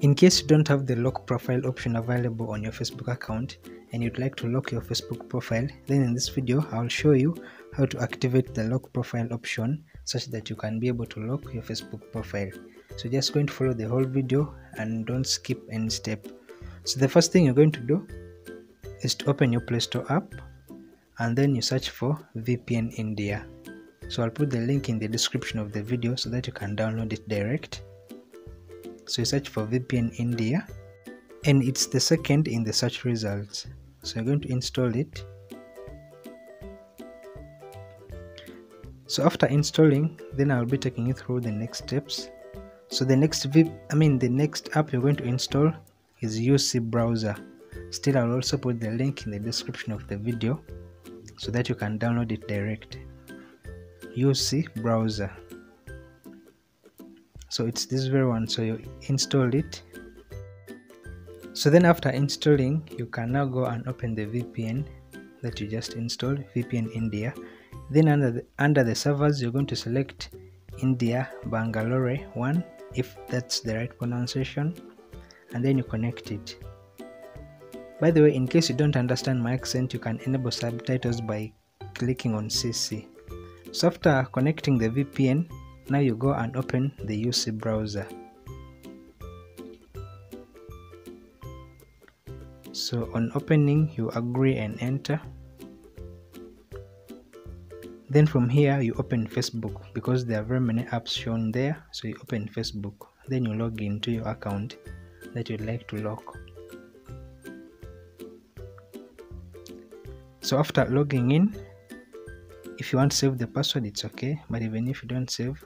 In case you don't have the lock profile option available on your Facebook account and you'd like to lock your Facebook profile, then in this video I'll show you how to activate the lock profile option such that you can be able to lock your Facebook profile. So just going to follow the whole video and don't skip any step. So the first thing you're going to do is to open your Play Store app and then you search for VPN India. So I'll put the link in the description of the video so that you can download it direct so you search for VPN India and it's the second in the search results. So you're going to install it. So after installing then I'll be taking you through the next steps. So the next VIP, I mean the next app you're going to install is UC browser. Still I'll also put the link in the description of the video so that you can download it direct. UC browser so it's this very one. So you install it. So then after installing you can now go and open the vpn that you just installed vpn india. Then under the, under the servers you're going to select india bangalore one if that's the right pronunciation and then you connect it. By the way in case you don't understand my accent you can enable subtitles by clicking on cc so after connecting the vpn now you go and open the UC browser. So on opening you agree and enter. Then from here you open Facebook because there are very many apps shown there. So you open Facebook. Then you log into your account that you'd like to lock so after logging in if you want to save the password it's okay. But even if you don't save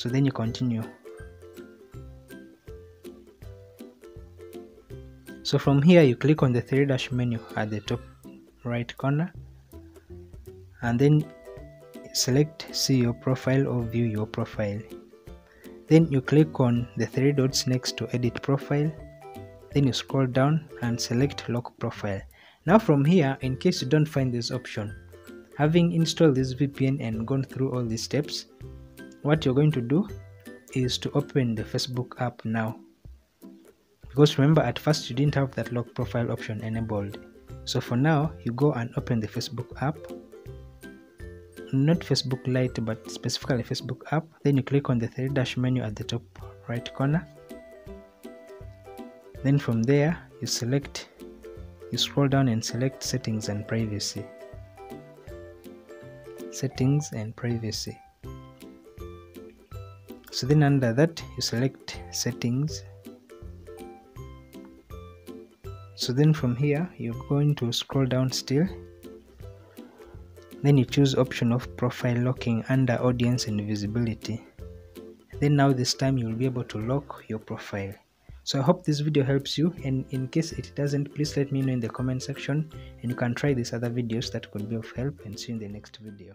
so then you continue. So from here you click on the three dash menu at the top right corner. And then select see your profile or view your profile. Then you click on the three dots next to edit profile. Then you scroll down and select lock profile. Now from here in case you don't find this option having installed this vpn and gone through all these steps what you're going to do is to open the Facebook app now. Because remember at first you didn't have that lock profile option enabled. So for now you go and open the Facebook app. Not Facebook Lite but specifically Facebook app. Then you click on the three dash menu at the top right corner. Then from there you select you scroll down and select settings and privacy. Settings and privacy so then under that you select settings. So then from here you're going to scroll down still. Then you choose option of profile locking under audience and visibility. Then now this time you'll be able to lock your profile. So i hope this video helps you and in case it doesn't please let me know in the comment section and you can try these other videos that could be of help and see you in the next video